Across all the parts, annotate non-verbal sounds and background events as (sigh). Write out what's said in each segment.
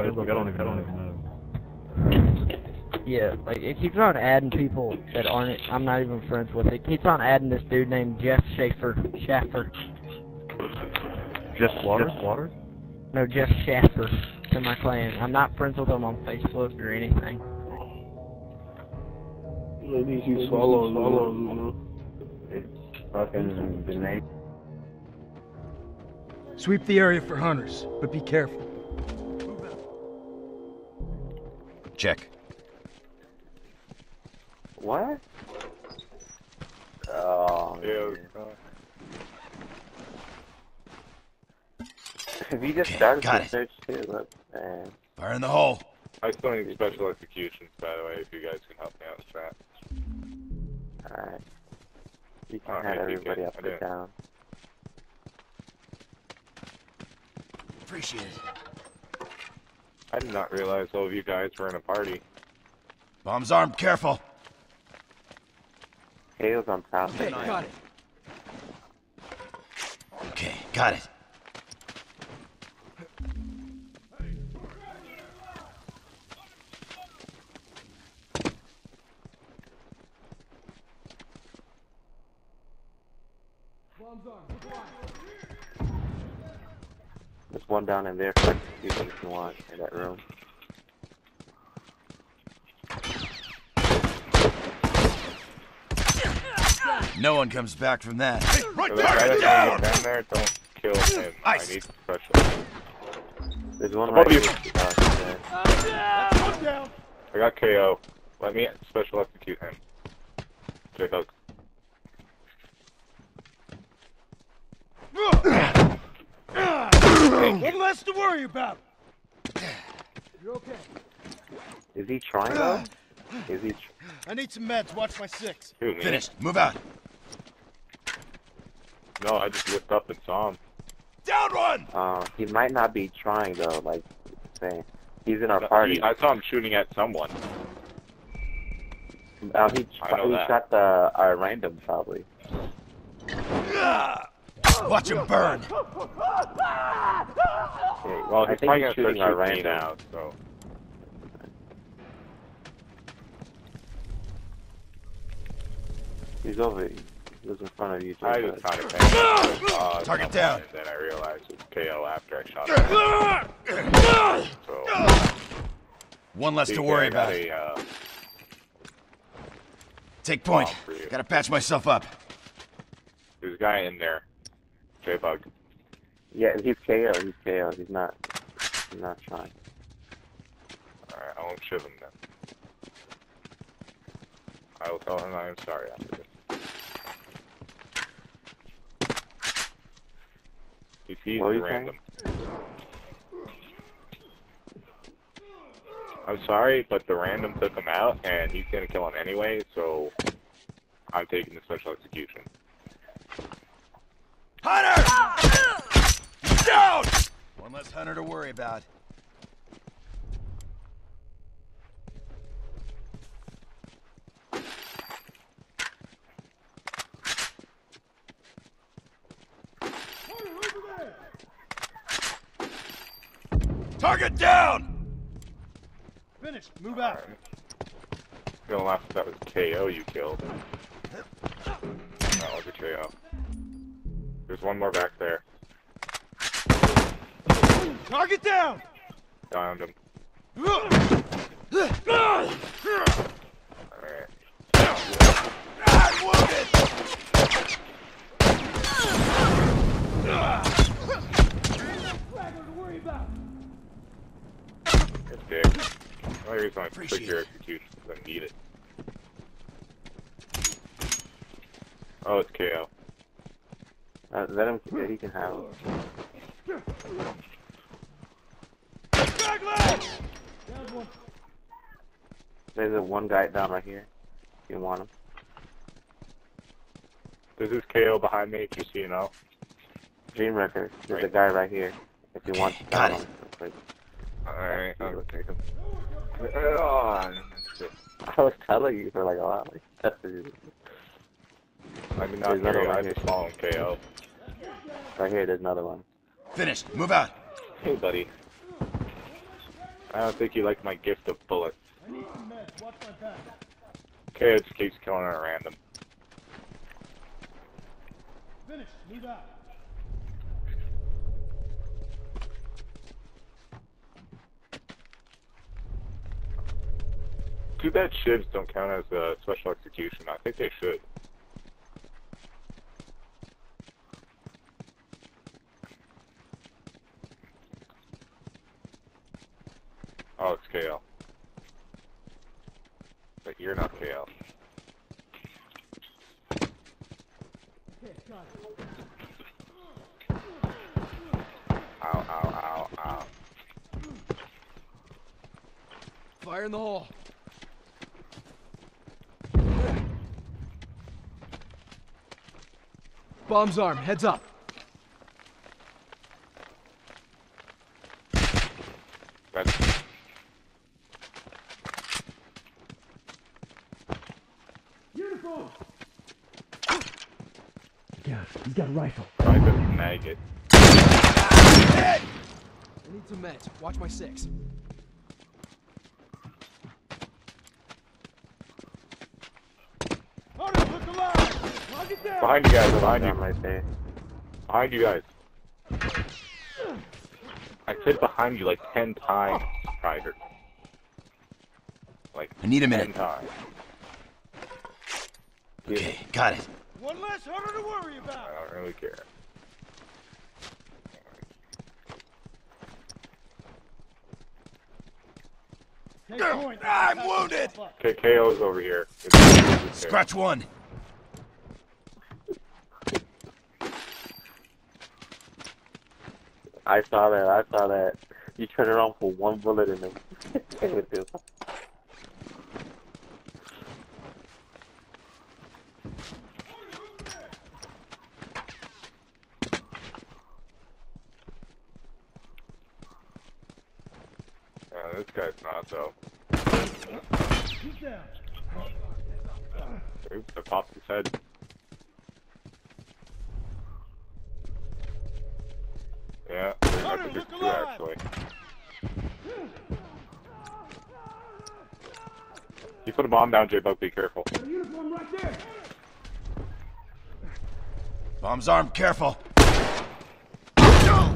Facebook. I don't even, I don't even know. Yeah, like it keeps on adding people that aren't. I'm not even friends with. It keeps on adding this dude named Jeff Schaefer. Schaffer. Jeff Waters? Jeff Waters? No, Jeff Schaffer to my clan. I'm not friends with him on Facebook or anything. Maybe you swallow, swallow, you know. Fucking the name. Sweep the area for hunters, but be careful. Check. What? Oh, Yeah. Have you just Okay, started got it. search too? Look, man. Fire in the hole. I still need special executions, by the way, if you guys can help me out with that. Alright. You can Alright, have everybody up and down. Appreciate it. I did not realize all of you guys were in a party. Bomb's armed. Careful. Hale's on top. Okay, got it. Okay, got it. There's one down in there for execution if you want, in that room. No one comes back from that. Right the guy that's down. down there, don't kill him. Ice. I need special. There's one Above right you. here. Uh, there. I got KO. Let me special execute him. J-Bug. One less to worry about. You're okay. Is he trying though? (sighs) Is he? Tr I need some meds. Watch my six. Who, me? Finished. Move out. No, I just looked up and saw him. Down one. uh, he might not be trying though. Like saying, he's in our No, party. he- I saw him shooting at someone. Uh, he, I know he that. shot the our random probably. Watch him burn. Okay, Well, he's think probably gonna start shooting our shooting me now, so. He's over. He was in front of you. I J-Bug. just kind (laughs) of think, uh, Target someone, down. Then I realized it was KO after I shot him. So, One less to worry about. A, uh, Take point. bomb for you. Gotta patch myself up. There's a guy in there. J-Bug. Yeah, he's KO. He's KO. He's not. He's not trying. Alright, I won't shiv him then. I will tell him I am sorry after this. He sees What were the you saying? random. I'm sorry, but the random took him out, and he's gonna kill him anyway, so I'm taking the special execution. Hunter! Down! One less hunter to worry about. Target down! Finished. Move out. Alright. Gonna laugh if that was KO you killed. That was a KO. There's one more back there. Target down. Downed him. Alright. I'm wounded! Good dick. The only reason I took your execution is I need it. Oh, it's KO. Uh, let him. Yeah, He can have. it. There's a one guy down right here. You want him. This is KO behind me, just so you know. Dream Wrecker. There's a guy right here. If you want. To got it. him. Alright, I'm gonna take him. Oh. (laughs) I was telling you for like a while. Like, that's. I mean, not There's another here, I one just here. saw him KO. Right here. There's another one. Finished. Move out. Hey, buddy. I don't think you like my gift of bullets. I need some meds. Watch my back. Okay, it just keeps killing at random. Finish. Move out. Too bad shivs don't count as a special execution. I think they should. Oh, it's KL. But you're not KL. Ow, ow, ow, ow. Fire in the hole. Bomb's arm. Heads up. Yeah, he's got a rifle. private maggot. I need some meds. Watch my six. Hunter, look alive. Lock it down. Behind you guys, behind you. Down right there. Behind you guys. I said behind you like ten times, Private. Like I need a ten minute. times. Okay, got it. One less hunter to worry about. I don't really care. Take point. I'm wounded. yourself up. Okay, KO's over here. It's- Scratch one. I saw that. I saw that. You turn it on for one bullet and then (laughs) this. Guy's not though. He's down. Oops, I popped his head. Yeah, there's I Hunter, think there's look two alive. actually. You put a bomb down, J-Bug, be careful. Uniform right there. Bomb's arm. Careful. Yeah.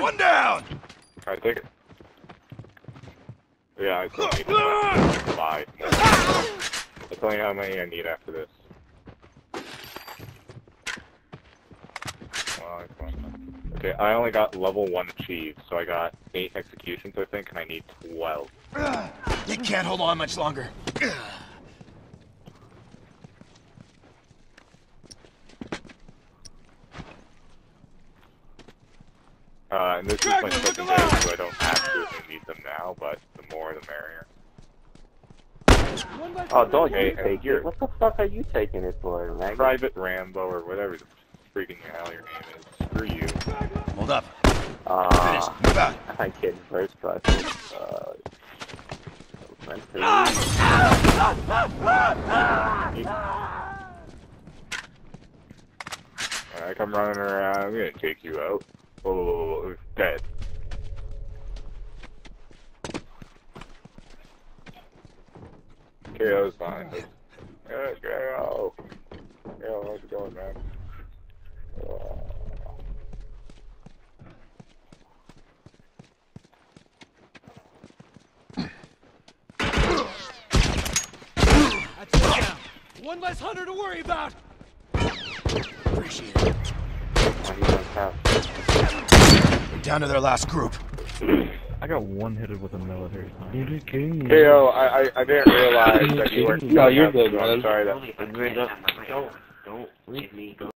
One down. I take it? Yeah, I still need it. Bye. I'll tell you how many I need after this. Well, I can- Okay, I only got level 1 achieved, so I got 8 executions, I think, and I need 12. You can't hold on much longer. Uh, and this is my Dragon, look day, so I don't absolutely need them now, but the more the merrier. Oh, hunter don't Hey, you take here. it. What the fuck are you taking it for, man? Private Rambo, or whatever the freaking hell your name is. Screw you. Hold up. Ah, Finish. Move out. I get first class. Uh, mentally. I come running around, I'm gonna take you out. Whoa, whoa, dead. KO's fine. Yeah, KO. KO, how's it going, man? That's it down. One less hunter to worry about. Appreciate it. Oh, We're down to their last group. (clears throat) I got one hitted with a military sniper. KO, I, I, I didn't realize that you were. No, you're good, I'm man. sorry that. Don't, don't leave me.